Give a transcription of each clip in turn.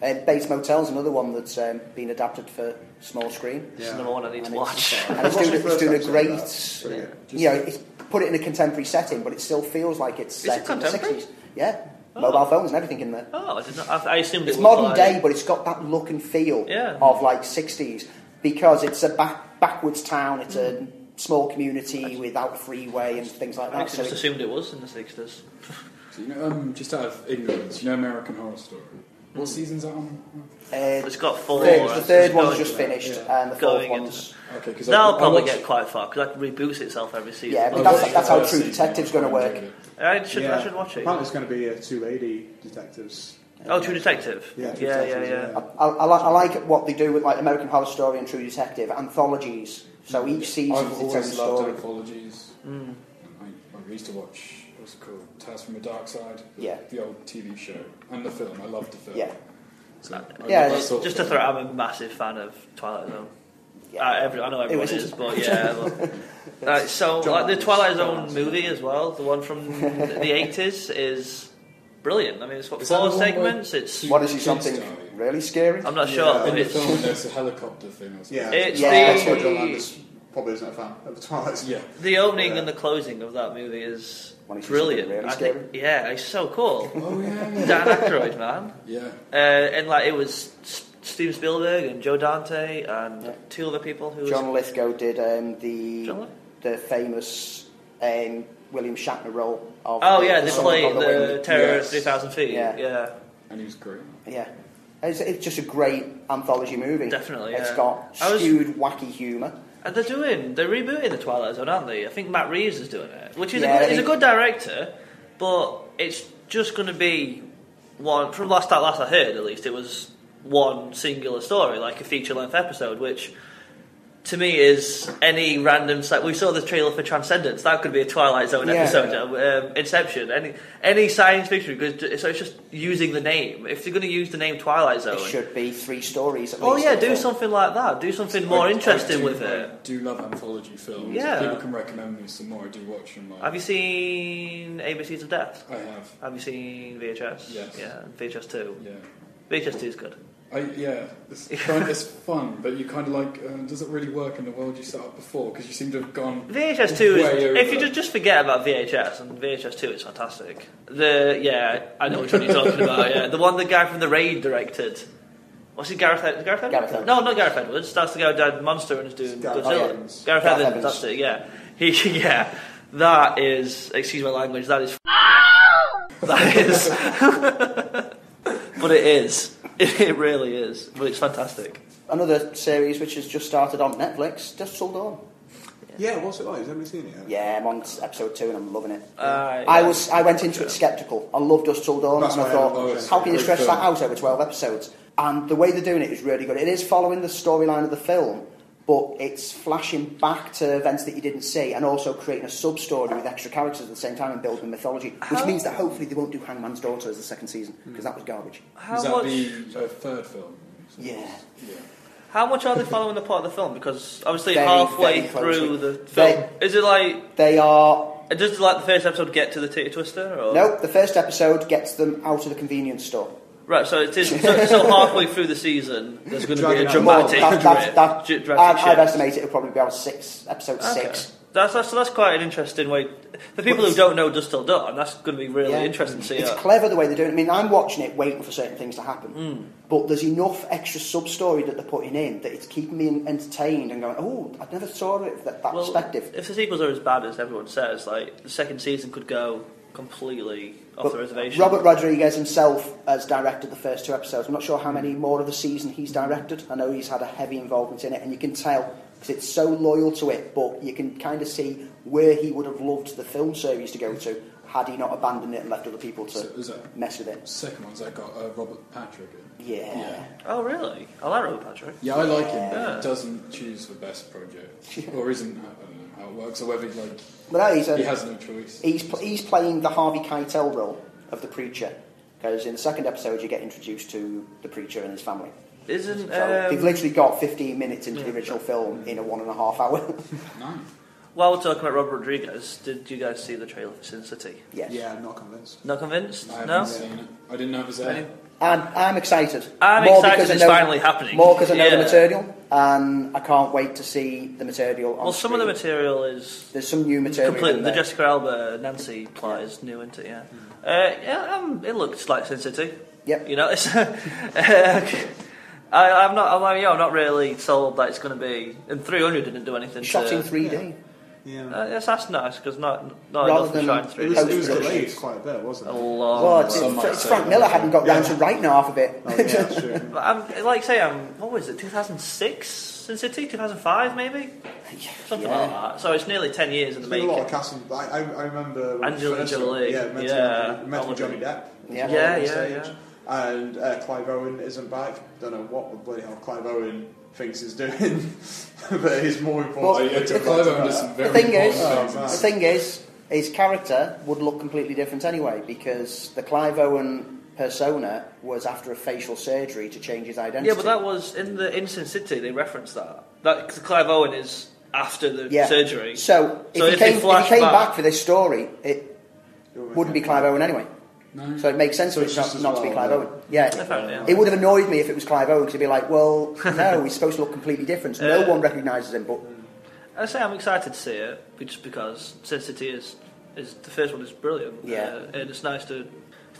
Uh, Bates Motel's another one that's um, been adapted for small screen. It's another one I need to watch. and it's doing, it's doing a great, of that. It's you know, it's put it in a contemporary setting, but it still feels like it's set it in the 60s. Yeah, Oh. mobile phones and everything in there. Oh, I did not. I, I assumed It's it modern like, day, but it's got that look and feel Yeah. of like 60s because it's a back, backwards town, it's a small community without freeway and things like that. I that. just it- assumed it was in the 60s. So, you know, um, just out of ignorance, you know American Horror Story. What season's that on? uh, It's got four. third, the it's third one's just finished, yeah. and the fourth Going one's. Okay, because That'll I, probably I get quite far because that reboots itself every season. Yeah, but that's- that's how True Detective's gonna work. I should, yeah. I should watch it. Apparently, it's going to be uh, two lady detectives. Oh, True Detective. Yeah, True yeah, yeah, Detectives, yeah. yeah. I, I, I like what they do with like American Horror Story and True Detective anthologies. So each season's I've its own always loved story. anthologies. Mm. I, I used to watch, what's it called? Tales from the Dark Side? Yeah. The old TV show. And the film. I loved the film. Yeah. So, I Yeah, love just- sort of Just to thing. throw, I'm a massive fan of Twilight Zone. Yeah. Uh, every, I know everyone was- is, but yeah. Look. Uh, so, like the Twilight Zone movie as well, the one from the 80s, is brilliant. I mean, it's got Is four the one where segments. It's What is he kids something really scary? I'm not Yeah, sure, In the it's film, there's a helicopter thing or something. Yeah, It's Yeah, the that's why John probably isn't a fan of the Twilight. Zone. Yeah. the opening Yeah. and the closing of that movie is When he sees brilliant. really I think, yeah, it's so cool. Oh, yeah, yeah. Dan Aykroyd, man. Yeah. Uh, and like it was S- Steven Spielberg and Joe Dante and Yeah. two other people who. John Lithgow did um, the John the famous um, William Shatner role of. Oh the- yeah, the they Song play the the Terror Yes. Three Thousand Feet. Yeah. Yeah. And he was great. Yeah, it's, it's just a great anthology movie. Definitely, It's yeah. got I was- wacky humour. And they're doing, they're rebooting the Twilight Zone, aren't they? I think Matt Reeves is doing it, which is Yeah, a good, he's a think- good director, but it's just going to be one. From last that last I heard, at least, it was one singular story, like a feature length episode, which. To me, is any random. Like we saw the trailer for Transcendence. That could be a Twilight Zone Yeah. episode. Um, Inception. Any any science fiction. Because so it's just using the name. If you're going to use the name Twilight Zone, It should be three stories. At oh yeah, do film. something like that. Do something more I- I interesting do- with I it. do love anthology films. Yeah. People can recommend me some more. I do watch them. Like, Have you seen ABCs of Death? I have. Have you seen VHS? Yes. Yeah, VHS 2. Yeah. VHS 2 is good. I, yeah, it's, kind it's fun, but you kind of like, uh, does it really work in the world you set up before? Because you seem to have gone. VHS 2 is. Over. If you just, just forget about VHS, and VHS 2 is fantastic. The. Yeah, I know which one you're talking about, yeah. The one the guy from The Raid directed. What's it, Gareth, Ed- Gareth Edwards? Gareth Edwards. No, not Gareth Edwards. That's the guy who did Monster and is doing Gareth Godzilla. Evans. Gareth, Gareth Evans, Evans. that's it, yeah. He, yeah. That is. Excuse my language, that is. that is. but it is. It really is. But it's fantastic. Another series which has just started on Netflix, Dusk Till Dawn. Yeah, what's it like? Has anybody seen it yet? Yeah, I'm on episode two and I'm loving it. Uh, I was I went into it sceptical. I loved Dusk Till Dawn, That's and I thought, haven't watched it. how can you Great stretch film. that out over twelve episodes? And the way they're doing it is really good. It is following the storyline of the film, but it's flashing back to events that you didn't see, and also creating a sub story with extra characters at the same time and building mythology. Which How- means that hopefully they won't do Hangman's Daughter as the second season because that was garbage. How Is that much? the uh, third film? Yeah. Yeah. How much are they following the plot of the film? Because obviously Very, halfway very closely. through the film, is it like They are does like the first episode get to the titty twister? Or? nope. The first episode gets them out of the convenience store. Right, so it is. So, so halfway through the season, there's going to be a dramatic, that, that, that, dra- I'd, I'd estimate it would probably be about six, episode Okay. six. That's, that's, that's quite an interesting way. For people who don't know Dusk Till Dawn, that's going to be really Yeah. interesting to see. It's how- clever the way they're doing it. I mean, I'm watching it waiting for certain things to happen. Hmm. But there's enough extra sub story that they're putting in that it's keeping me entertained and going, oh, I never saw it from that, that well, perspective. if the sequels are as bad as everyone says, like the second season could go completely off But the reservation. Robert Rodriguez himself has directed the first two episodes. I'm not sure how many more of the season he's directed. I know he's had a heavy involvement in it, and you can tell because it's so loyal to it. But you can kind of see where he would have loved the film series to go to had he not abandoned it and left other people to So mess with it. second one's that got uh, Robert Patrick in? Yeah. Yeah. Oh really? I like Robert Patrick. Yeah, I like him. Yeah. He doesn't choose the best project, or isn't. I don't know how it works, or whether he, like But no, he's, a, he has no choice. he's, pl- he's playing the Harvey Keitel role of the preacher. Because in the second episode, you get introduced to the preacher and his family. Isn't So they've um, literally got 15 minutes into the yeah. original film in a one and a half hour. No. while we're talking about Robert Rodriguez, did you guys see the trailer for Sin City? yes. Yeah, I'm not convinced. Not convinced? I haven't No. seen it. I didn't know it was Any- there. I'm, I'm excited. I'm More excited because I it's know- finally happening. More because I know the material, and I can't wait to see the material. On Well, some of the material is There's some new material. completely in the. Jessica Alba Nancy plot is new, isn't it? Yeah. Uh, yeah, um, it looks like Sin City. Yep. You know, it's. I, I'm not. I'm, yeah, I'm not really sold that it's going to be. And 300 didn't do anything. Shot to, in 3D. Yeah. Uh, yes, that's nice because not not Rather enough than- for trying it 3D. was, it was delayed quite a bit, wasn't a it? long. Well, it's, some might it's Frank that. Miller hadn't got round Yeah. to writing half of it. Oh, yeah, that's true. But I'm, like say, I'm. What was it? 2006 Sin City, 2005 maybe, something Yeah. like that. So it's nearly 10 years in the There's a lot of casting. I, I, I remember Angelina Jolie, Yeah, met yeah. him, met Oh, Johnny Depp. Yeah. Yeah, yeah, yeah. And uh, Clive Owen isn't back. Don't know what the bloody hell Clive Owen thinks he's doing, but he's more important. Yeah, to Clive talk Owen does about. some The thing is, important Oh, the thing is, his character would look completely different anyway because the Clive Owen persona was after a facial surgery to change his identity. Yeah, but that was in the in Sin City. They referenced that. That 'cause Clive Owen is after the Yeah. surgery. So if, So he, if they came, if he came back- back for this story, it wouldn't be Clive Owen anyway. No. So it makes sense So for it's it just not, as not to be Clive yeah. Owen. Yeah. Yeah. It would have annoyed me if it was Clive Owen because he'd be like, well, no, he's supposed to look completely different. No Uh, one recognises him, but I say I'm excited to see it, just because Sin City is is the first one is brilliant. Yeah. uh, and it's nice to.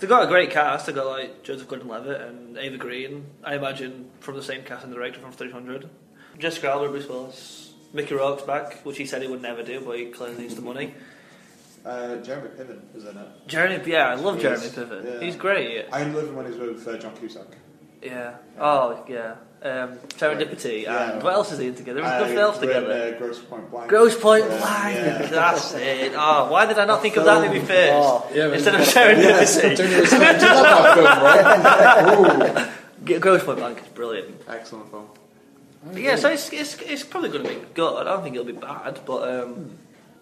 They've got a great cast. They've got like Joseph Gordon-Levitt and Eva Green. I imagine from the same cast and director from 300. Jessica Alba, Bruce Willis, Mickey Rourke's back, which he said he would never do, but he clearly needs the money. Uh, Jeremy Piven is in it. Jeremy, yeah, I love He Jeremy is, Piven. yeah. He's great. I love him when he's with uh, John Cusack. Yeah. Oh, yeah. Um, Serendipity. Yeah. And what else is he in together? There's Uh, nothing else Gro- together. Uh, Grosse Pointe Blank. Gross Point Yeah, Blank. yeah. That's it. Oh, why did I not think of that movie first? Oh. Yeah, but- Instead of Don't Serendipity. you respect that film, right? Ooh. G- Grosse Pointe Blank is brilliant. Excellent film. But yeah, so it's, it's, it's probably going to be good. I don't think it'll be bad, but um,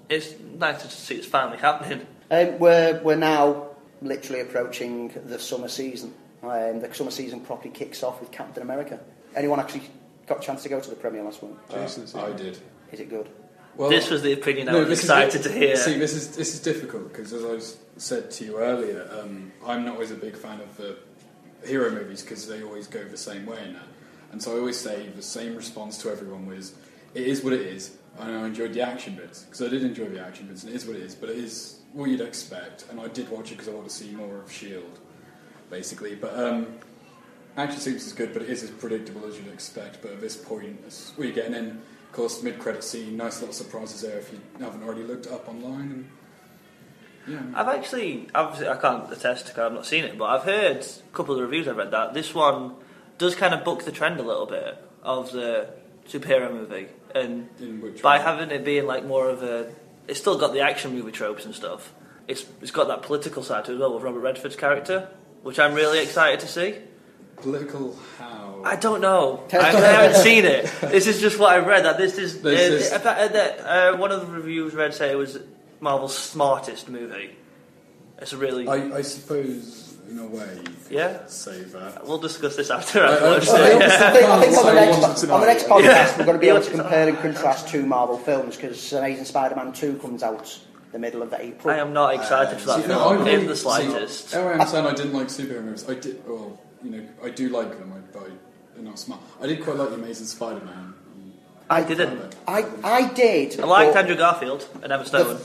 it's nice to see it's finally happening. Um, we're, we're now literally approaching the summer season. Um, the summer season properly kicks off with Captain America. Anyone actually got a chance to go to the premiere last week? Jason's Uh, I did. Is it good? Well, this was the opinion I no, was this is excited to hear. See, this is this is difficult because, as I said to you earlier, um, I'm not always a big fan of the hero movies because they always go the same way now. And so I always say the same response to everyone was, "It is what it is." And I enjoyed the action bits because I did enjoy the action bits, and it is what it is. But it is what you'd expect, and I did watch it because I want to see more of Shield, basically. But um, action sequence is good, but it is as predictable as you'd expect. But at this point, we're getting in, of course, mid-credit scene, nice little surprises there if you haven't already looked it up online. And, yeah, I've actually, obviously, I can't attest because I've not seen it, but I've heard a couple of reviews I've read that this one does kind of buck the trend a little bit of the superhero movie, and by having it being like more of a, it's still got the action movie tropes and stuff. It's it's got that political side to it as well with Robert Redford's character, which I'm really excited to see. political how I don't know. I, I haven't seen it. This is just what I read. That this is, This uh, is- uh, uh, that, uh, one of the reviews read say it was Marvel's smartest movie. It's a really I, I suppose in a way Yeah. say that. We'll discuss this after I- I've I- watched I- I think, I think on, the next, on the next podcast Yeah. we're going to be able to compare and contrast two Marvel films because Amazing Spider-Man 2 comes out the middle of April. I am not excited for that uh, See, no, film I in really- the slightest. See, I'm saying I didn't like superhero movies. I did. Well, you know, I do like them. I, but I, they're not smart. I did quite like the Amazing Spider-Man. I didn't. I, I did. I liked Andrew Garfield and Emma Stone.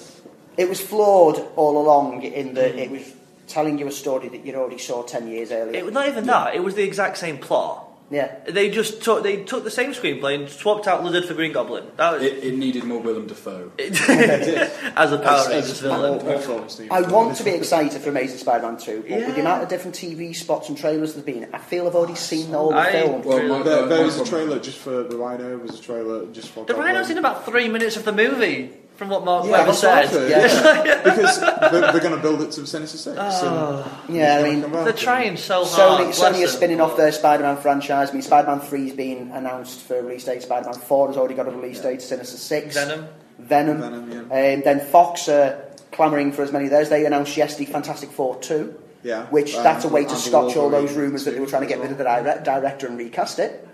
It was flawed all along in that mm. it was telling you a story that you already saw 10 years earlier. It was not even that. It was the exact same plot. yeah. They just took they took the same screenplay and swapped out Lizard for Green Goblin. That was It, it needed more Willem Dafoe. as a Power As- Rangers as villain. all- all films need- I want to be excited for Amazing Spider-Man 2, but with the amount of different TV spots and trailers there's been, I feel I've already seen all the I- film. Well, Really? my, There, there was a trailer just for the Rhino. Was a trailer just for. The Goblin. Rhino's in about three minutes of the movie, from what Mark Yeah, Webber that's what I said. Yeah. yeah. because they're, they're going to build it to Sinister Six. Oh. and Yeah, I mean, gonna come They're out. trying so hard. Sony, bless Sony is them. spinning off their Spider-Man franchise. I mean, Spider-Man 3 has been announced for release date. Spider-Man 4 has already got a release date. Sinister 6. Venom. Venom. Venom, yeah. Um, then Fox are clamouring for as many of those. They announced yesterday Fantastic Four 2, Yeah. which Um, that's a way to Andy scotch all those rumours that they were trying to get rid of the direct, director and recast it.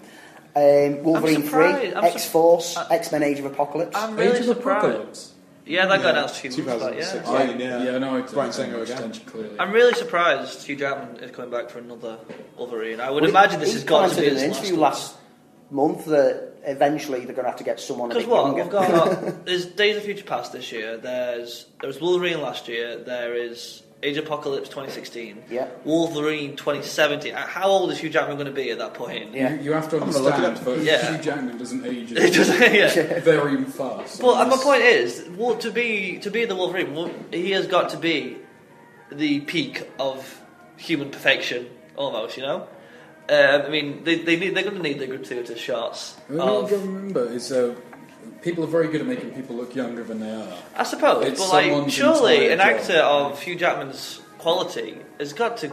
Um, Wolverine 3, surprised. I'm su- X-Force, I- X-Men Age of Apocalypse. I'm really Age of surprised. Apocalypse. Yeah, that got Yeah, announced a few months back. 2006. Yeah. Yeah. yeah, no, I Bryan Singer again. Clearly. I'm really surprised Hugh Jackman is coming back for another Wolverine. I would Well, he- imagine this has got to be his an last interview one. last month that eventually they're going to have to get someone Because bit what younger. we've got there's Days of Future Past this year. There's there was Wolverine last year. There is Age Apocalypse 2016. Yeah. Wolverine 2017. Uh, How old is Hugh Jackman going to be at that point? Yeah. You, you have to I'm gonna look it understand, up. but Yeah. Hugh Jackman doesn't age It doesn't- yeah. very fast. Well, and my point is, well, to be to be the Wolverine, he has got to be the peak of human perfection, almost. You know. Um, I mean, they, they need, they're going to need the gratuitous shots. What Of, you got to remember is uh, people are very good at making people look younger than they are. I suppose, It's but like, surely an entire job. actor of Hugh Jackman's quality has got to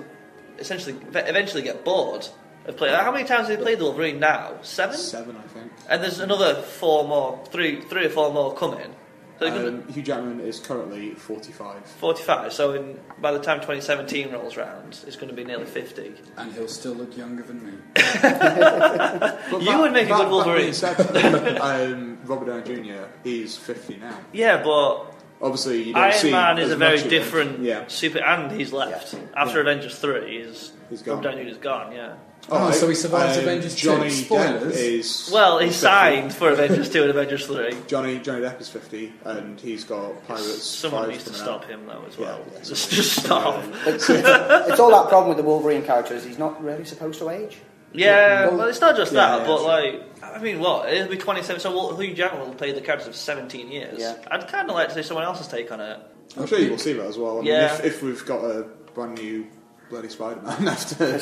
essentially eventually get bored of playing. How many times have he played the Wolverine now? Seven. Seven, I think. And there's another four more, three, three or four more coming. So Um, Hugh Jackman is currently 45. 45. So in, by the time 2017 rolls round, it's going to be nearly 50. And he'll still look younger than me. But You would make a good that Wolverine. being said, um, Robert Downey Jr. is 50 now. Yeah, but Obviously, you don't Iron see Man is a very much of him. different Yeah. super, and he's left after Yeah. Avengers three. He's, He's gone. Robert Downey Jr. is gone. Yeah. Oh, so he um, survives Avengers 2. Johnny Spoilers. Depp is. Well, he signed for Avengers two and Avengers three. Johnny Johnny Depp is 50, and he's got Pirates. Someone 5 needs to stop out. him though as well. yeah, just, just stop. It's, it's all that problem with the Wolverine character is he's not really supposed to age. Yeah, Well, well, it's not just yeah, that, yeah, but like, I mean, what? It'll be 27, so Will- Hugh Jackman will play the characters of 17 years. Yeah. I'd kind of like to see someone else's take on it. I'm sure you will see that as well. I mean, Yeah. if, if we've got a brand new bloody Spider-Man after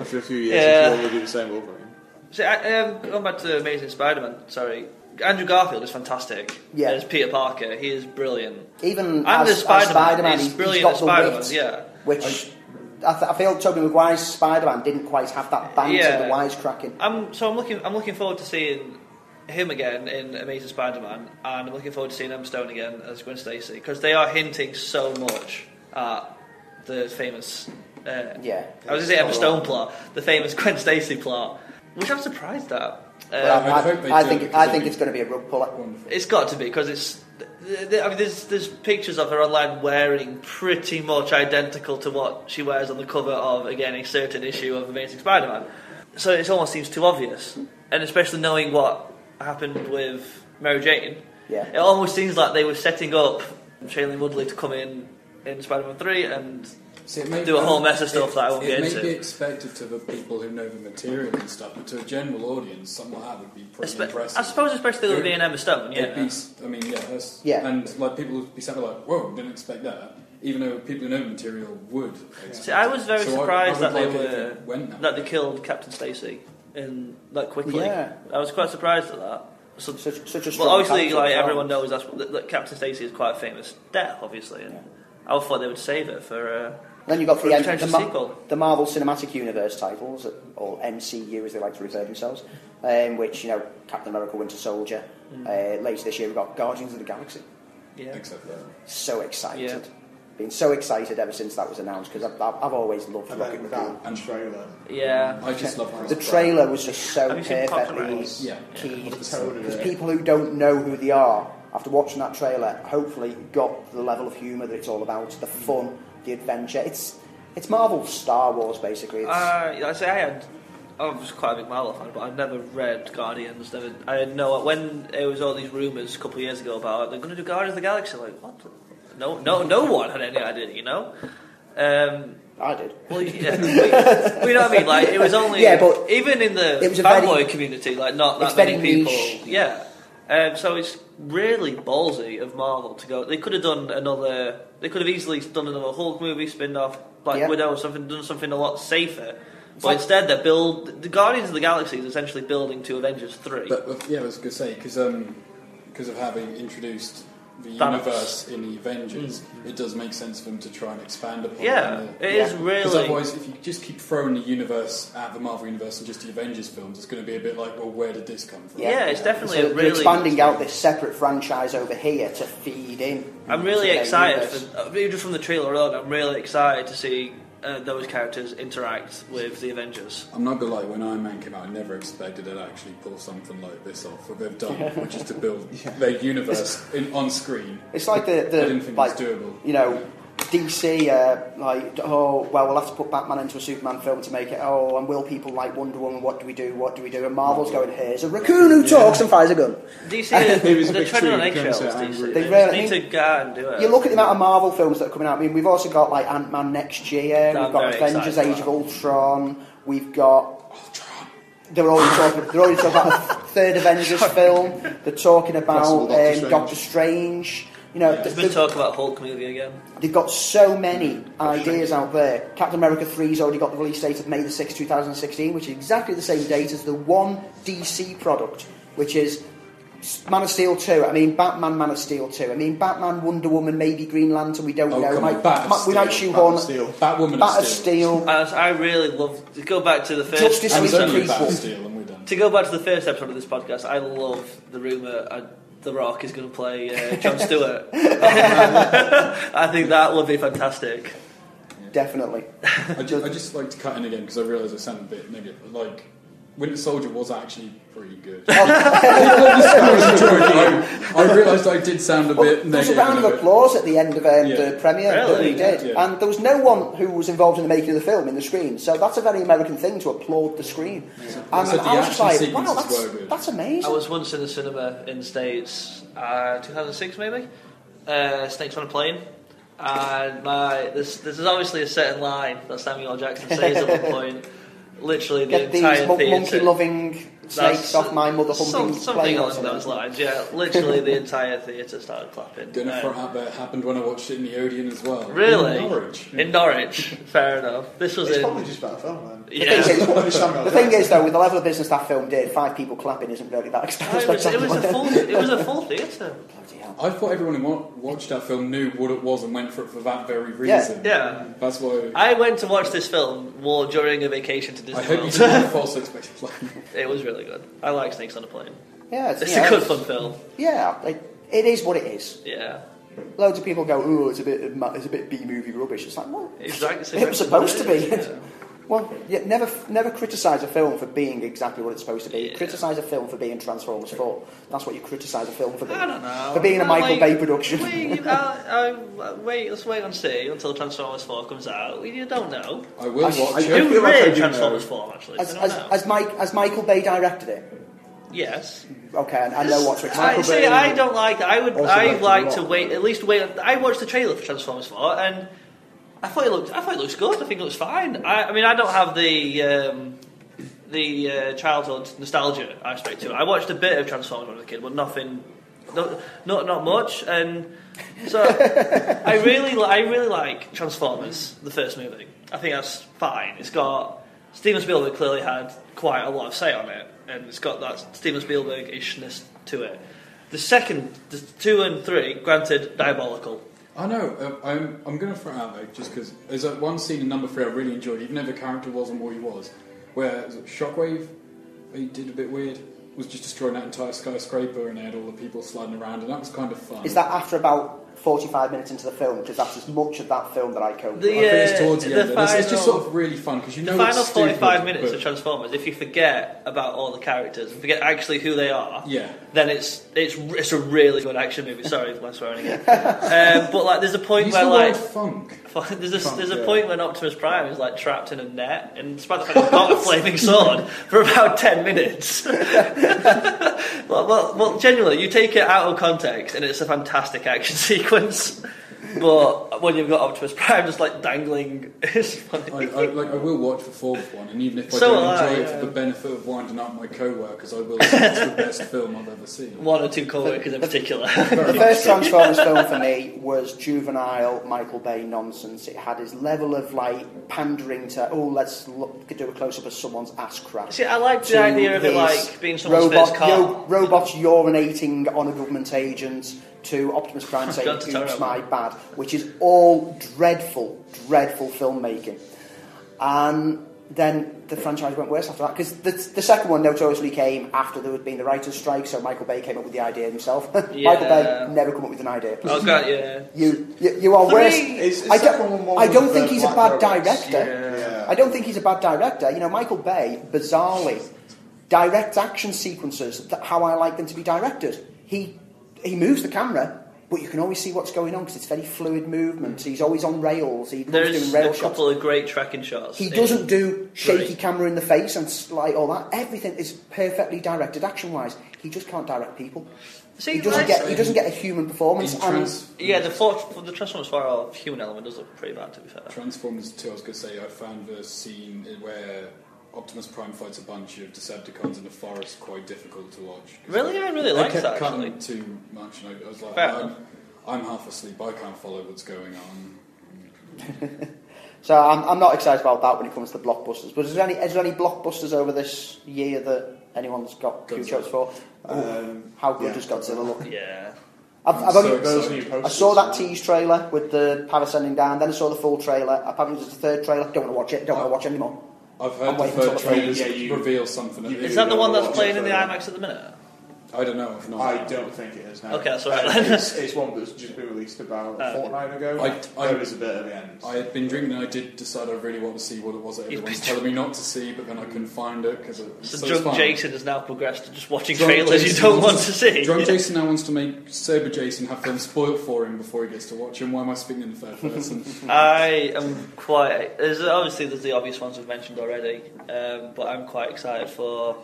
after a few years, Yeah. I'm sure we'll do the same Wolverine. See, I, um, going back to Amazing Spider-Man, sorry. Andrew Garfield is fantastic. Yeah. As Peter Parker, he is brilliant. Even And as, as Spider-Man, Spider-Man, he's he's, brilliant he's got as the Spider-Man, wit, yeah. which I, th- I feel Tobey Maguire's Spider-Man didn't quite have that banter, Yeah. the wisecracking. I'm so I'm looking I'm looking forward to seeing him again in Amazing Spider-Man, and I'm looking forward to seeing Emma Stone again as Gwen Stacy because they are hinting so much at the famous. Uh, Yeah. I was going to say Emma Stone plot, the famous Gwen Stacy plot, which I'm surprised at. Uh, Well, I hope I, I think I it'd think it's going to be a rug puller. Wonderful. It's got to be because it's. I mean, there's there's pictures of her online wearing pretty much identical to what she wears on the cover of again a certain issue of Amazing Spider-Man. So it almost seems too obvious, and especially knowing what happened with Mary Jane, Yeah. it almost seems like they were setting up Shailene Woodley to come in in Spider-Man Three and See, it may- do a whole mess of stuff it, that I won't get it get may be expected to the people who know the material and stuff, but to a general audience, something like that would be pretty Espe- impressive. I suppose, especially with being Emma Stone, It'd yeah. be, I mean, yeah, that's, Yeah. and like people would be sat there like, "Whoa, didn't expect that." Even though people who know the material would. expect See, I was very So surprised I would that they like it if were that that they killed Captain Stacy in that quickly. Yeah. I was quite surprised at that. So, Such, such a strong well, obviously, like as everyone knows, that's that, that Captain Stacy is quite a famous death, obviously. And I thought they would save it for. Uh, Then you've got the, a M- the, Ma- the Marvel Cinematic Universe titles, or MCU as they like to refer themselves, um, which, you know, Captain America Winter Soldier. Mm. Uh, later this year we've got Guardians of the Galaxy. Yeah. Except that. So excited. Yeah. Been so excited ever since that was announced because I've, I've I've always loved And Rocket Raccoon. that and trailer. Yeah. I just love Chris The trailer was just so Have you seen Parks and perfectly Yeah. keyed. The tone Because it. people who don't know who they are, after watching that trailer, hopefully got the level of humour that it's all about, the fun, the adventure. It's it's Marvel's Star Wars, basically. It's, Uh, I say I had. I was quite a big Marvel fan, but I'd never read Guardians. Never, I had no. When there was all these rumours a couple of years ago about they're going to do Guardians of the Galaxy, like what? No, no, no one had any idea, you know. Um, I did. Well, yeah, we, we know what I mean. Like it was only Yeah, but even in the it was fanboy very- community, like not that many people. niche. Yeah, um, so it's really ballsy of Marvel to go. They could have done another. They could have easily done another Hulk movie, spinned off Black Yeah. Widow, or something, done something a lot safer. But like- instead, they build the Guardians of the Galaxy is essentially building to Avengers three. But, but yeah, I was going to say because because of having introduced the Thanos. universe in the Avengers, mm-hmm. it does make sense for them to try and expand upon. yeah, it. it is Yeah. Because really. otherwise, if you just keep throwing the universe at the Marvel universe and just the Avengers films, it's going to be a bit like, well, where did this come from? Yeah, it's definitely so a really. expanding out this separate franchise over here to feed in. I'm really excited, universe. for, even from the trailer alone. I'm really excited to see uh, those characters interact with the Avengers. I'm not gonna lie, when Iron Man came out, I never expected it to actually pull something like this off. What they've done, which is to build their universe in, on screen. It's like the, I didn't the think like, it was doable. you know, DC, uh, like, oh, well, we'll have to put Batman into a Superman film to make it, oh, and will people like Wonder Woman, what do we do, what do we do? And Marvel's going, here's a raccoon who talks and fires a gun. DC, It was a they're big treading on eggshells. DC. They, They just really- need to go out and do it. You look at the amount of Marvel films that are coming out, I mean, we've also got like Ant-Man next year, I'm we've got Avengers Age of Ultron, we've got... They're already talking. They're already talking about a third Avengers film. They're talking about Possible Doctor um, Strange. Doctor Strange. You know, There's th- been talk about Hulk movie again. They've got so many ideas out there. Captain America 3's already got the release date of May the 6th, 2016, which is exactly the same date as the one DC product, which is Man of Steel 2. I mean, Batman, Man of Steel 2. I mean, Batman, Wonder Woman, maybe Green Lantern, we don't Oh, know. come Might- Bat of might- we might Steel, shoehorn Bat of Steel. Batwoman Bat of of Steel. Steel. I, I really love to go back to the first. Justice League there's only prequel. Bat of Steel, and we're done. To go back to the first episode of this podcast, I love the rumor uh, The Rock is going to play uh, John Stewart. I think that would be fantastic. Definitely. I just, I just like to cut in again because I realise I sound a bit negative. Like, Winter Soldier was actually pretty good. I, I realised I did sound a bit There was a round of a applause at the end of um, Yeah. the premiere that Really? we did, Yeah. and there was no one who was involved in the making of the film in the screen. So that's a very American thing to applaud the screen. And said the I was just like, wow, sequences that's, were good. that's I was once in the cinema in the States, uh, 2006 maybe, uh, Snakes on a Plane. And my, this, this is obviously a certain line that Samuel L. Jackson says at one point. Literally, the Get these entire mon- theatre. monkey-loving snakes That's- off my mother some- Something plane or along something. those lines, yeah. Literally, the entire theatre started clapping. Gonna Uh, throw out that happened when I watched it in the Odeon as well. Really? In Norwich. In Norwich, fair enough. This was It's in. probably just about film then. Yeah. thing is- Probably Samuel The thing Jackson. is, though, with the level of business that film did, five people clapping isn't really that No, expensive. it, was, it was a full. It was a full theatre. Bloody hell. I thought everyone who wa- watched that film knew what it was and went for it for that very reason. Yeah. That's why. I went to watch this film more during a vacation to I, Disney hope you World. didn't have false expectations. It was really good. I like Snakes on a Plane. Yeah, it's, It's you a good it's- fun film. Yeah, it, it is what it is. Yeah. Loads of people go, "Oh, it's a bit, of ma- it's a bit B movie rubbish." It's like, well, Exactly. it was supposed to be. yeah. Well, yeah, never, never criticise a film for being exactly what it's supposed to be. Yeah. Criticise a film for being Transformers Four. That's what you criticise a film for being. I don't know. For being a Michael like- Bay production. Wait, I, I, wait, let's wait and see until Transformers 4 comes out. You don't know. I will I- watch I- it. I Who feel like I Transformers know. 4, actually? As, I don't as, know. as, Mike, as Michael Bay directed it. yes. Okay, I, I know what to expect. I, see, Bay I don't like. I would. I directed like to wait. At least wait. I watched the trailer for Transformers 4, and I thought it looked. I thought it looks good. I think it looks fine. I, I mean, I don't have the um, the uh, childhood nostalgia aspect to it. I watched a bit of Transformers when I was a kid, but nothing. No, not not much, and so I really li- I really like Transformers, the first movie. I think that's fine. It's got Steven Spielberg clearly had quite a lot of say on it, and it's got that Steven Spielberg ishness to it. The second, the two and three, granted, diabolical. I know. Uh, I'm. I'm going to throw out though, just because there's that one scene in number three I really enjoyed, even though the character wasn't what he was, where was it Shockwave, he did a bit weird, was just destroying that entire skyscraper, and they had all the people sliding around, and that was kind of fun. Is that after about 45 minutes into the film? Because that's as much of that film that I cope The, with. I think it's uh, towards the, the end. and it's, it's just sort of really fun because you know the it's final stupid, 45 minutes but- of Transformers, if you forget about all the characters and forget actually who they are, Yeah. then it's it's it's a really good action movie. Sorry if I'm swearing again. um, but like, there's a point Use where the like funk. there's a, there's a point when Optimus Prime is like trapped in a net, and despite the fact he's got a flaming sword for about 10 minutes. well, well, well, genuinely, you take it out of context, and it's a fantastic action sequence. But when you've got Optimus Prime just like dangling, it's funny. I, I, like, I will watch the fourth one, and even if I So don't will I, enjoy it yeah. for the benefit of winding up my co-workers, I will say it's the best film I've ever seen. One or two co-workers in particular. The first Transformers film for me was juvenile Michael Bay nonsense. It had his level of like pandering to, oh, let's look, do a close up of someone's ass crack. See, I like the idea of it like being someone's robot, first car. yo- robots urinating on a government agent to Optimus Prime saying, oops, my bad, which is all dreadful, dreadful filmmaking. And then the franchise went worse after that because the, the second one notoriously came after there had been the writers' strike. So Michael Bay came up with the idea himself. Michael Bay never come up with an idea. Oh god, yeah. You, you, you are Three. worse. Is- is I don't, I don't think he's a bad robots? director. Yeah. I don't think he's a bad director. You know, Michael Bay, bizarrely, directs action sequences that how I like them to be directed. He he moves the camera, but you can always see what's going on because it's very fluid movement. He's always on rails. He loves There's doing rail a shots. couple of great tracking shots. He doesn't do shaky Right. camera in the face and s- like all that. Everything is perfectly directed action wise. He just can't direct people. See, He doesn't get he doesn't get a human performance. In and trans- Yeah, the for, the Transformers 4 of human element does look pretty bad, to be fair. Transformers 2, I was going to say, I found the scene where Optimus Prime fights a bunch of Decepticons in the forest quite difficult to watch. 'Cause Really? I really they liked kept that, cutting actually. too much, and I, I was like, I'm. I'm half asleep, I can't follow what's going on. So I'm, I'm not excited about that when it comes to blockbusters. But is there any is there any blockbusters over this year that anyone's got Godzilla. huge hopes for? Um, How good yeah. does Godzilla look? Yeah. I've, I'm I've so only, Those new posters. I saw that tease trailer with the power parasending down. Then I saw the full trailer. Apparently there's a third trailer. Don't want to watch it. Don't want to watch anymore. I've I'm heard the waiting until third the trailers Yeah, you- reveal something. you- At Is that the one that's playing in the IMAX at the minute? I don't know. I've not. I don't think it is now. Okay, that's all right Uh, it's, it's one that's just been released about Uh, a fortnight ago. I- I- there is a bit at the end. I had been drinking and I did decide I really want to see what it was that You've everyone's been telling me not to see, but then I couldn't find it because it So, so drunk fine. Jason has now progressed to just watching Drunk trailers Jason you don't want wants- to see. Drunk Jason now wants to make sober Jason have films spoiled for him before he gets to watch him. Why am I speaking in the third person? I am quite. There's obviously there's the obvious ones we've mentioned already, um, but I'm quite excited for.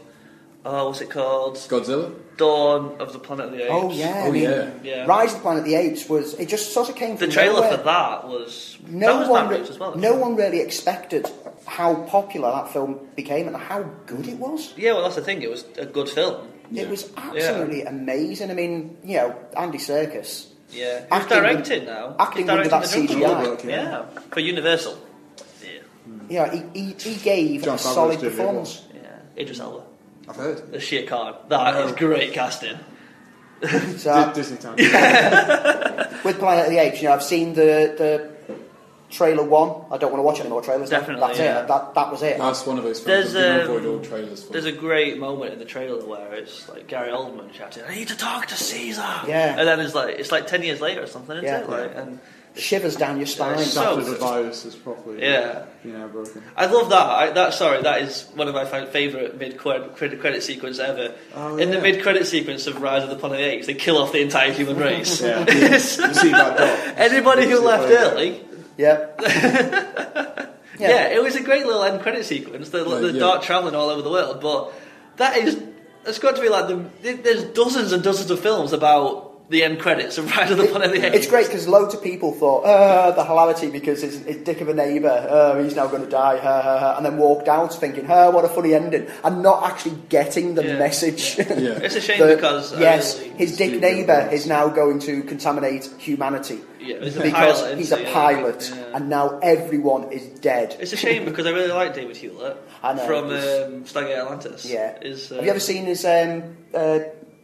Oh, what's it called? Godzilla? Dawn of the Planet of the oh, Apes. Oh yeah. Oh, I mean, yeah. Yeah. Rise of the Planet of the Apes was it just sort of came The trailer nowhere. for that was No that was one, re- as well. no one really expected how popular that film became and how good it was. Yeah, well that's the thing. It was a good film. Yeah. It was absolutely amazing. I mean, you know, Andy Serkis. Yeah, he's Acting directing now. acting he's under that the CGI. Book. Yeah. for Universal. Yeah, Yeah, he, he, he gave John a Favreau's solid doing the other performance. yeah. Idris Elba, I've heard. the shit card. That is great casting. So, Di- Disney Town. with Planet of the Apes, you know, I've seen the, the trailer one. I don't want to watch any more trailers. now. Definitely, That's yeah. it. That, that was it. That's one of those films There's, that you um, avoid all trailers for. There's a great moment in the trailer where it's like Gary Oldman shouting, "I need to talk to Caesar." Yeah. and then it's like it's like ten years later or something, isn't Yeah. it? Like, and Shivers down your spine. so the virus is properly Yeah. you know, broken. I love that. I, that sorry, that is one of my favourite mid credit credit sequence ever. Oh, in the mid credit sequence of Rise of the Planet of the Apes, they kill off the entire human race. Yeah. It's- You see that dot? Anybody who left early, Yeah. yeah. it was a great little end credit sequence. The, the yeah. dart travelling all over the world, but that is it's got to be like the, there's dozens and dozens of films about the end credits of Rise of the Planet of the Apes. It's great because loads of people thought, uh, the hilarity because his, his dick of a neighbour, uh, he's now going to die, ha, ha, ha, and then walked out thinking, uh, what a funny ending, and not actually getting the Yeah. message. Yeah. It's a shame that, because I yes, his dick neighbour is now going to contaminate humanity Yeah, because pilot, he's a pilot, Yeah. and now everyone is dead. It's a shame because I really like David Hewlett I know, from um, Stargate Atlantis. Yeah. Is, uh, Have you ever seen his? Um, uh,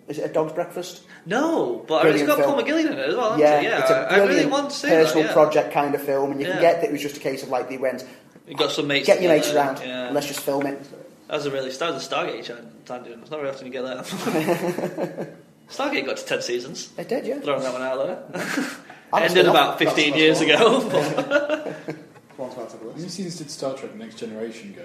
is it a dog's breakfast? No, but Brilliant it's got film. Paul McGillion in it as well. hasn't yeah, it? yeah. it's a I- I brilliant really want to see personal that. Yeah. project kind of film, and you Yeah. can get that it was just a case of like they went, You got some mates. get your mates together, around, Yeah. and let's just film it. That was a really that was a Stargate tangent. It's not very often you get that. Stargate got to ten seasons. It did, yeah. Throwing that one out there. Ended still about fifteen That's- years ago. but- One to add to the How many seasons did Star Trek Next Generation go?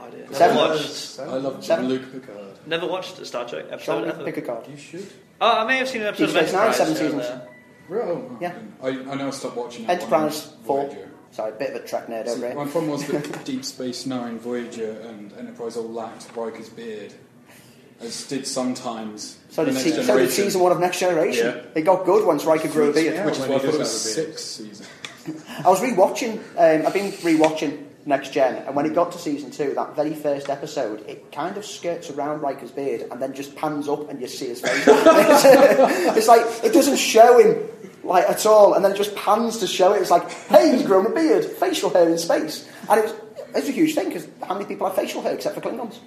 no idea. Seven. Never watched. I love Seven? Luke Picard. Never watched Star Trek episode Sean, ever. pick. You should. Oh, I may have seen an episode Deep of Space Nine, Enterprise. seven here seasons. there. Oh, Yeah. I, I know I stopped watching that Enterprise one, 4. Voyager. Sorry, a bit of a track nerd See, over here. my problem was that Deep Space Nine, Voyager, and Enterprise all lacked Riker's beard, as did sometimes So the did, Next se- so did Generation, season one of Next Generation. Yeah. It got good once Riker grew a beard. Yeah. which is when why I he thought it does was have a beard. sixth season. I was rewatching. Um, I've been rewatching Next Gen, and when it got to season two, that very first episode, it kind of skirts around Riker's beard and then just pans up, and you see his face. it's, like it doesn't show him like at all, and then it just pans to show it. It's like, hey, he's grown a beard, facial hair in space, and it was. It's a huge thing because how many people have facial hair except for Klingons?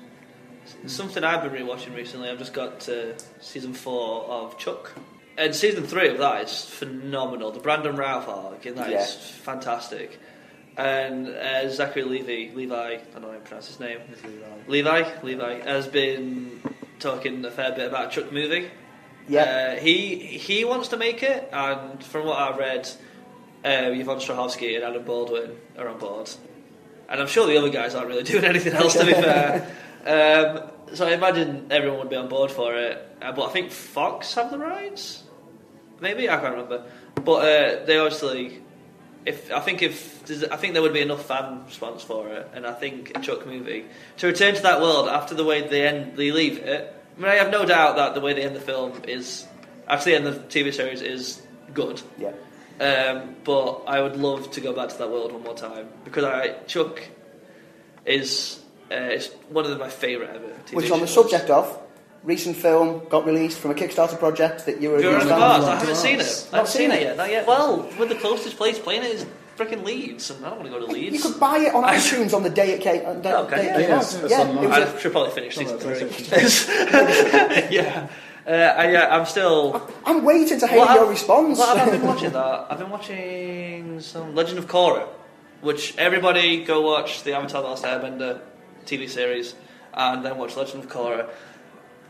Something I've been rewatching recently. I've just got to season four of Chuck, and season three of that is phenomenal. The Brandon Routh arc in that is Yeah. fantastic. And uh, Zachary Levi, Levi, I don't know how to pronounce his name, Levi, Levi has been talking a fair bit about a Chuck movie. Yeah. Uh, he he wants to make it, and from what I've read, uh, Yvonne Strahovski and Adam Baldwin are on board, and I'm sure the other guys aren't really doing anything else. To be fair, um, so I imagine everyone would be on board for it. Uh, but I think Fox have the rights. Maybe I can't remember, but uh, they obviously. If I think if I think there would be enough fan response for it, and I think a Chuck movie to return to that world after the way they end, they leave it. I mean, I have no doubt that the way they end the film is actually end of the TV series is good. Yeah. Um, but I would love to go back to that world one more time because I Chuck is uh, is one of my favourite ever. TV Which, on the subject of, recent film got released from a Kickstarter project that you were a huge Veronica fan Mars. I haven't seen it. I Not haven't seen seen it it? yet. Not yet. Well, with the closest place playing it is freaking Leeds, and I don't want to go to Leeds. You could buy it on iTunes on the day it came. On the Okay, day yeah, came yeah, it's- it's yeah, online. it was I a- should probably finish It's season three. yeah. Uh, I, yeah, I'm still. I'm waiting to hear What your have- response. What have I been watching that? I've been watching some Legend of Korra, which everybody go watch the Avatar: The Last Airbender TV series, and then watch Legend of Korra.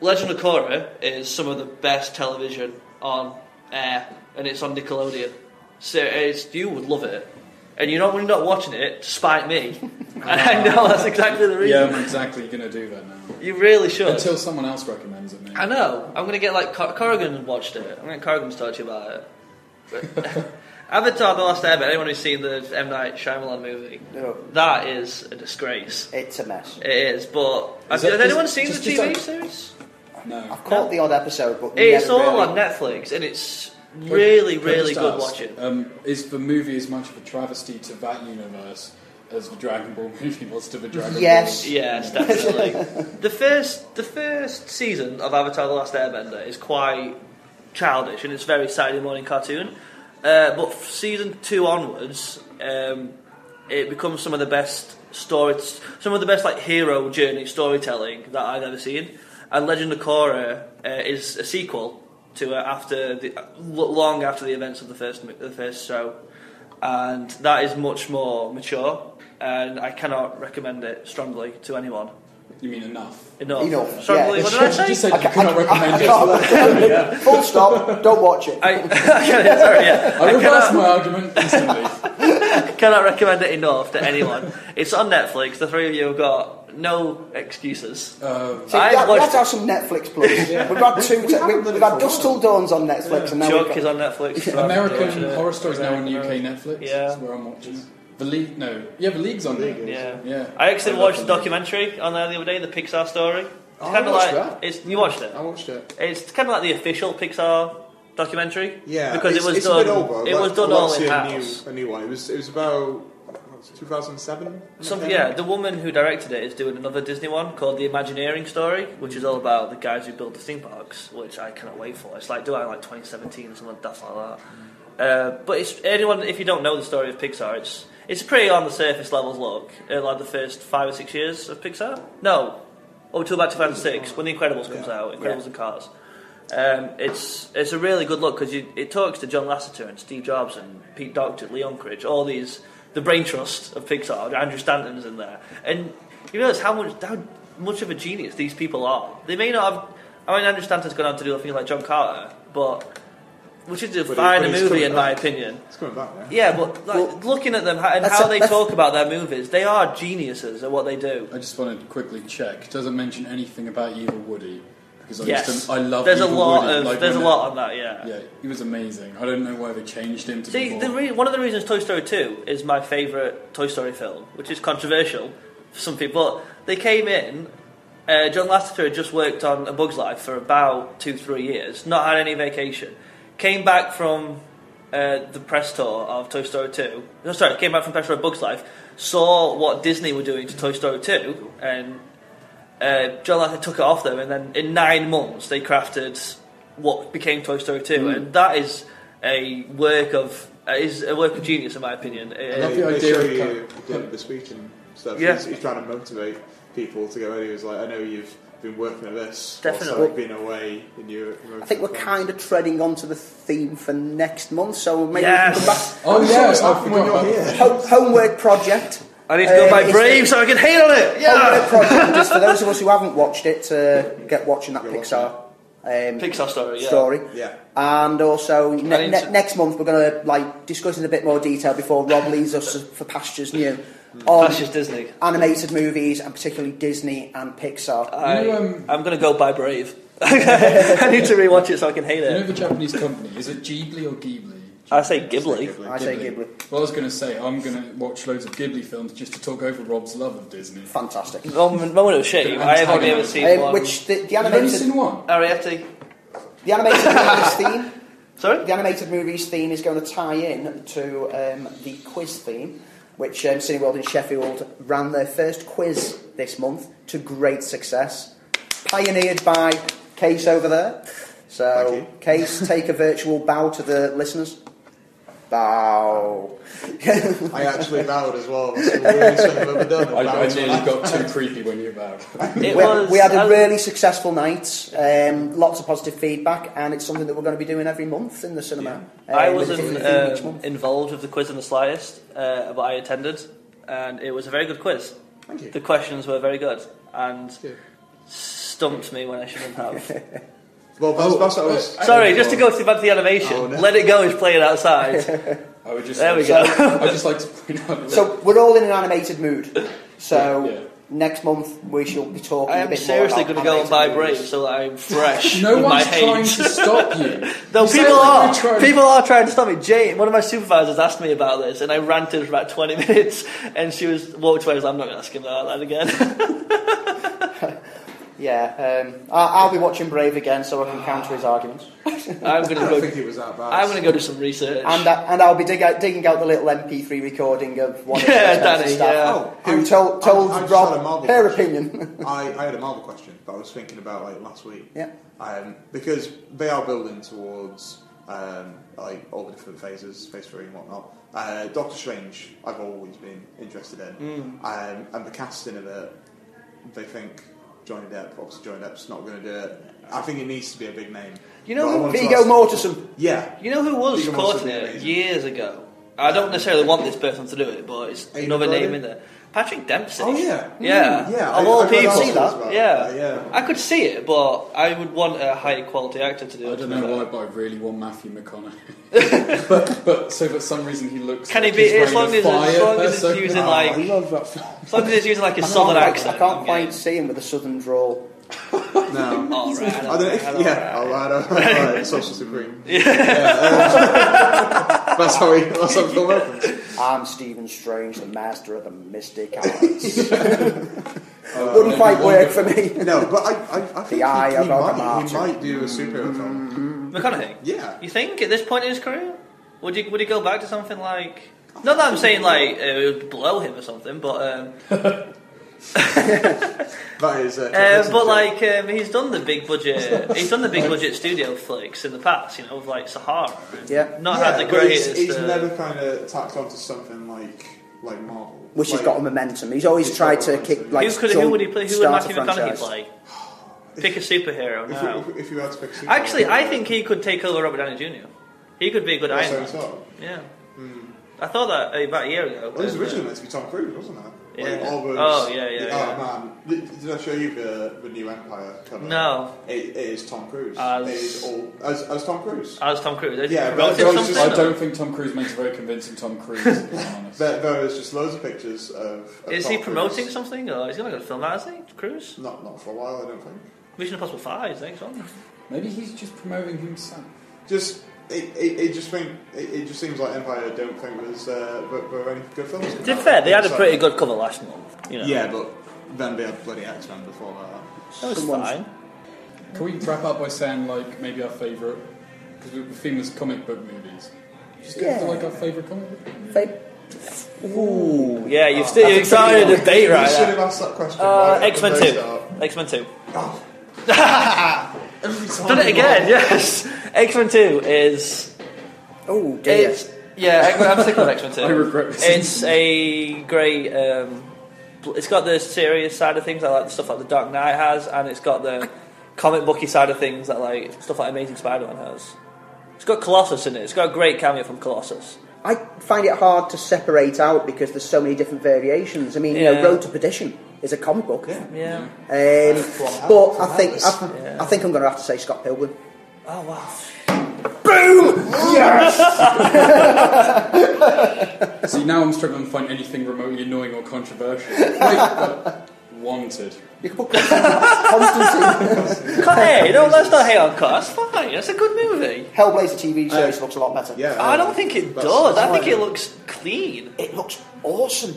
Legend of Korra is some of the best television on air, and it's on Nickelodeon. So it's, you would love it, and you're not when you're not watching it to spite me. and I know that's exactly the reason. Yeah, reason. I'm exactly going to do that now. You really should. Until someone else recommends it, maybe. I know. I'm gonna get like Cor- Corrigan watched it. I'm gonna get Corrigan to talk to you about it. But- Avatar: The Last Airbender. Anyone who's seen the M Night Shyamalan movie, No, that is a disgrace. it's a mess. It is. But Is has, it- has anyone is- seen just- the just TV like- series? No. I've caught the odd episode, but It's never all really- on Netflix, and it's really, Can really just good ask, watching. Um, is the movie as much of a travesty to that universe as the Dragon Ball movie was to the Dragon Yes. Ball? Yes, definitely. the first, the first season of Avatar: The Last Airbender is quite childish, and it's very Saturday morning cartoon. Uh, but season two onwards, um, it becomes some of the best story, some of the best like hero journey storytelling that I've ever seen. And Legend of Korra uh, is a sequel to it after the, long after the events of the first the first show, and that is much more mature. And I cannot recommend it strongly to anyone. You mean enough? Enough. Enough, Strongly. yeah. What did I say? just said I you cannot I- recommend I it. can't- Full stop. Don't watch it. I, I sorry, yeah. I reverse cannot- my argument instantly. Cannot recommend it enough to anyone. it's on Netflix. The three of you have got no excuses. Uh, See, I we, have, we watched- have to have some Netflix plugs. We've got two. We Te- haven't we, done we've had Dust while. Till Dawn's on Netflix, and now Chuck we've got, is on Netflix. so I'm American watching it. Horror Story is now on UK American Netflix. Yeah. That's where I'm watching. it. The League, no, yeah, the League's on there. Yeah. Yeah. I actually I watched love the the documentary on there the other day, the Pixar story. It's Oh, I kind of watched like that. it's you watched it. I watched it. It's kind of like the official Pixar documentary. Yeah, because it was done. Over, it was done all in a house. a new one. It was it was about 2007. Some, yeah, the woman who directed it is doing another Disney one called The Imagineering Story, which is all about the guys who built the theme parks, which I cannot wait for. It's like do I like 2017 or something daft like that. Uh, but it's anyone if you don't know the story of Pixar, it's it's a pretty on the surface levels look at like the first five or six years of Pixar. No, up until about 2006 when The Incredibles comes Yeah. out, Incredibles and Cars. Um, it's it's a really good look because it talks to John Lasseter and Steve Jobs and Pete Docter, Lee Unkrich, all these the brain trust of Pixar. Andrew Stanton's in there, and you realise how much how much of a genius these people are. They may not have. I mean, Andrew Stanton's gone on to do a thing like John Carter, but which is a But he- finer but he's movie coming in my back. opinion. It's coming back now. Yeah, but like, Well, looking at them and how a- they that's- talk about their movies, they are geniuses at what they do. I just wanted to quickly check. It doesn't mention anything about Evil Woody because I Yes, used to, I love. there's a lot of like, there's a lot on that. Yeah. Yeah, he was amazing. I don't know why they changed him to See, the re- one of the reasons Toy Story 2 is my favourite Toy Story film, which is controversial for some people, but they came in. Uh, John Lasseter had just worked on A Bug's Life for about two, three years, not had any vacation. Came back from uh, the press tour of Toy Story 2. No, sorry, came back from press tour of Bug's Life, saw what Disney were doing to Toy Story 2, and uh, John Lasseter took it off them, and then in nine months they crafted what became Toy Story 2, Mm. and that is a work of uh, is a work of genius in my opinion. I love Uh, the idea of you kind the end of the speech and stuff. Yeah. He's, he's trying to motivate people to get ready? Was like, I know you've been working at this, Definitely. whilst, been away in Europe. I think we're kind of treading onto the theme for next month, so maybe Yes. we can come back. Oh I'm yeah, sure it's I when you're here. Home, homework project. I need to go Uh, buy it's Brave the- so I can hate on it. Yeah. project. Just for those of us who haven't watched it, to get watching that Go Pixar um, Pixar story. Yeah. story. Yeah. And also ne- need ne- next month we're going to like discuss in a bit more detail before Rob leaves us for pastures new on That's just Disney. animated movies and particularly Disney and Pixar. I, you, um, I'm going to go buy Brave. I need to rewatch it so I can hate You know the Japanese company? Is it Ghibli or Ghibli? I say Ghibli. I say Ghibli. Well, I was going to say I'm going to watch loads of Ghibli films just to talk over Rob's love of Disney. Fantastic. Moment, moment of shame. I have only ever seen Uh, one. which the, the You've only animated seen one. Arrietty. the animated movies theme Sorry. the animated movies theme is going to tie in to um, the quiz theme, which um, Cineworld in Sheffield ran their first quiz this month to great success, pioneered by Kase over there. So. Kase, take a virtual bow to the listeners. Bow. I actually bowed as well. That's the weirdest thing I've ever done. I, I Bowed nearly got too creepy when you bowed. We, was. we had a really successful night, um, lots of positive feedback, and it's something that we're going to be doing every month in the cinema. I um, with a wasn't different theme each um, involved with the quiz in the slightest, uh, but I attended, and it was a very good quiz. Thank you. The questions were very good and stumped me when I shouldn't have. Well, that's, Oh, that's what I was. Sorry, just to go to back to the animation. Oh, no. Let it go is playing outside. I would just There we like, go. I just like to point out. So we're all in an animated mood. So Yeah, yeah. next month we shall be talking. I a am seriously going to go and buy Brave so that I'm fresh. no with my one's trying to stop you. No, You people like are. trying- People are trying to stop me. Jane, one of my supervisors, asked me about this, and I ranted for about 20 minutes, and she was walked away. I was like, I'm not going to ask him about that again. Yeah, um, I- I'll be watching Brave again so I can counter his arguments. I'm going to I go. think it was that bad. I'm going to go do some research. And, uh, and I'll be dig out, digging out the little MP3 recording of one of Yeah, the Danny, staff yeah. Oh, who I- told, told I- I just had a Rob marble her question. opinion. I, I had a Marvel question that I was thinking about like last week. yeah. Um, because they are building towards um, like all the different phases, phase three and whatnot. Uh, Doctor Strange, I've always been interested in, um, and the casting of it, they think Johnny Depp, obviously Johnny Depp's not going to do it. I think it needs to be a big name. You know who- wanted to Viggo ask- Mortensen. Yeah, you know who was Viggo caught Mortensen in it amazing. years ago? I don't necessarily want this person to do it, but it's Aidan another Brody? name in there. Patrick Dempsey. Oh yeah, Yeah. yeah. Of I, all I people. See that? about Yeah. that, yeah. I could see it, but I would want a high quality actor to do it. I don't know why, but I really want Matthew McConaughey. but, but so for some reason he looks. Can he be- he's as long as- as fire long as it's person. using, Oh, like- I love that film. As long as he's using like a I can't, southern accent. I can't quite see him with a southern drawl. No. All right, I don't know if, all right, yeah, all all right. right, all right, all right, Sorcerer Supreme. Yeah. um, that's how he, that's how the film opens. I'm Stephen Strange, the master of the mystic arts. Uh, Wouldn't quite work for me. No, but I, I, I think eye he, of he, might, he Martin. might do a superhero film. McConaughey. Yeah. You think at this point in his career, would you would he go back to something like? Not that I'm saying like uh, it would blow him or something, but um, That is. Uh, uh, but like um, he's done the big budget, he's done the big budget studio flicks in the past, you know, with like Sahara. Yeah. Not yeah, had the but he's, greatest. he's uh, never kind of tacked onto something like like Marvel. Which has got a momentum. He's always He's tried to kick like who could jump- who would he play? Who would Matthew McConaughey play? Pick a superhero If now. you, if you had to pick a superhero, Actually, I think he could take over Robert Downey Jr. He could be a good That's Iron I Man. thought. Yeah, I thought that about a year ago. Well, it was uh, originally meant to be Tom Cruise, wasn't it? Like, Yeah. all those, Oh, yeah, yeah, Oh yeah. man, did, did I show you the, the new Empire cover? No. it, it is Tom Cruise. As- it is all as, as Tom Cruise. As Tom Cruise, Is he Yeah, promoting but it's just- something, I don't think Tom Cruise makes a very convincing Tom Cruise. To honest. There, there is just loads of pictures of. of Is Tom he promoting Cruise. something? Or he's going to film that, is he? Cruise? Not not for a while, I don't think. Mission Impossible 5, next one. Maybe he's just promoting himself. Just it, it, it just think it, it just seems like Empire. Don't think was uh, were, were any good films. To be fair, they had a pretty good cover last month. You know. Yeah, but then they had bloody X Men before that. That was Someone's- fine. Can we wrap up by saying like maybe our favourite? Because the theme is comic book movies. Just go Yeah. to like our favourite comic book. Fa- Ooh, yeah, you've, still, you've started a debate right You should have asked that question. Uh, right X Men 2. X Men 2. Every time Done it again, yes. X Men 2 is. Oh dear. It's, yeah, I'm sticking with X Men 2. I regret this. It's a great um, it's got the serious side of things. I like the stuff like the Dark Knight has, and it's got the comic booky side of things that like stuff like Amazing Spider-Man has. It's got Colossus in it. It's got a great cameo from Colossus. I find it hard to separate out because there's so many different variations. I mean, you know, Road to Perdition is a comic book. Yeah. Yeah. Um, but I think I, Yeah. I think I'm going to have to say Scott Pilgrim. Oh wow. See, now I'm struggling to find anything remotely annoying or controversial. Wait, but wanted. You can put hey, no, let's not hate on Cos. Fine, That's a good movie. Hellblazer TV series looks a lot better. Yeah, I don't think it does. I think it looks clean. It looks awesome.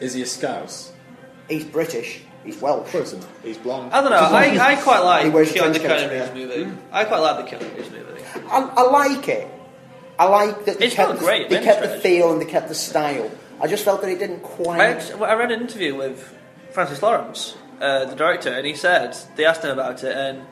Is he a scouse? He's British. He's Welsh. Close enough. He's blonde. I don't know. I, I quite like wears a Keanu trench Reeves yeah. movie. I quite like the Keanu Reeves movie. I, I like it. I like that they It's kept, not the, great, they kept the feel and they kept the style. I just felt that it didn't quite. I, actually- I read an interview with Francis Lawrence, uh, the director, and he said they asked him about it, and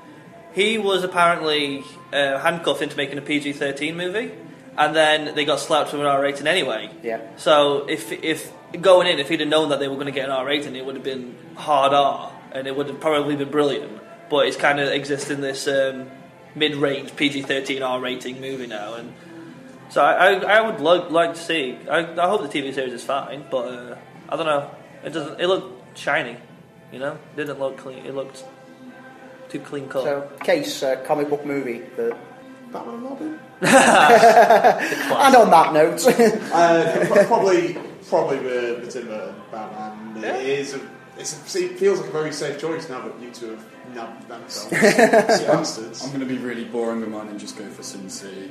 he was apparently uh, handcuffed into making a PG thirteen movie, and then they got slapped with an R rating anyway. Yeah. So if if going in, if he'd have known that they were going to get an R rating, it would have been hard R, and it would have probably been brilliant. But it's kind of exists in this um, mid-range PG-13 R rating movie now, and so I, I, I would lo- like to see. I, I hope the TV series is fine, but uh, I don't know. It doesn't. It looked shiny, you know. It didn't look clean. It looked too clean cut. So, Kase uh, comic book movie. The, Batman and Robin. and on that note, Uh, probably, probably the, the Tim Burton Batman. Yeah. It is. A, it's a, it feels like a very safe choice now that you two have nabbed them films. You bastards. I'm going to be really boring with mine and just go for Sin City.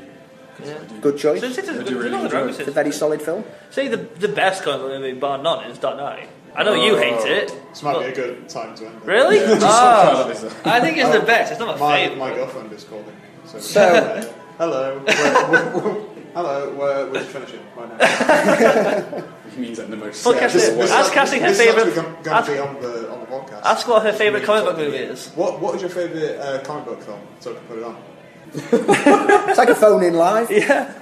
'cause Yeah. Good choice. So it's, it's, I it's, do really nothing enjoy wrong it. with It's a very solid film. See, the the best kind of movie, bar none, is Dark Knight. I know you hate it. Oh, this might be a good time to end it. Really? Yeah, Oh, try that as think it's the oh, best. It's not my, My, favourite. my girlfriend is calling me. So, So- hello. We're, we're, we're, hello. We're, we're finishing right now. Which means that in the most Fuck sensible it. way. Ask Cassie her this is actually favourite- Going ask- be on the on the podcast. Ask what her favourite comic book movie is. What What is your favourite uh, comic book film? So I can put it on. It's like a phone in live. Yeah.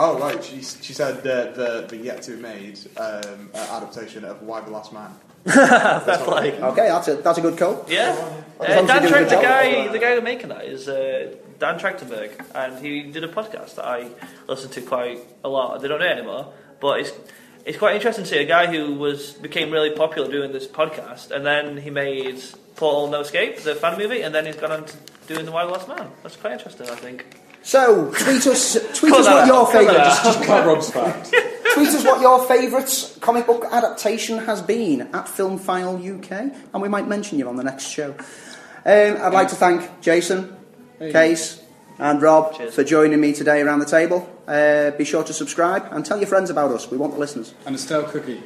Oh right, she she said uh, the the yet to be made um, uh, adaptation of Y the Last Man. That's like. Okay, that's a that's a good call. Yeah. Uh, Dan you do a Tra- good the guy, the guy who's making that is uh, Dan Trachtenberg, and he did a podcast that I listen to quite a lot. They don't do it anymore, but it's it's quite interesting to see a guy who was became really popular doing this podcast, and then he made Portal No Escape, the fan movie, and then he's gone on to doing The Wild Last Man. That's quite interesting, I think. So, tweet us, tweet us what out, your favourite, out. Just cut Rob's fact. tweet us what your favourite comic book adaptation has been at Film File UK, and we might mention you on the next show. Um, I'd like to thank Jason, Kase, and Rob Cheers. for joining me today around the table. Uh, be sure to subscribe and tell your friends about us. We want the listeners. And a stale cookie.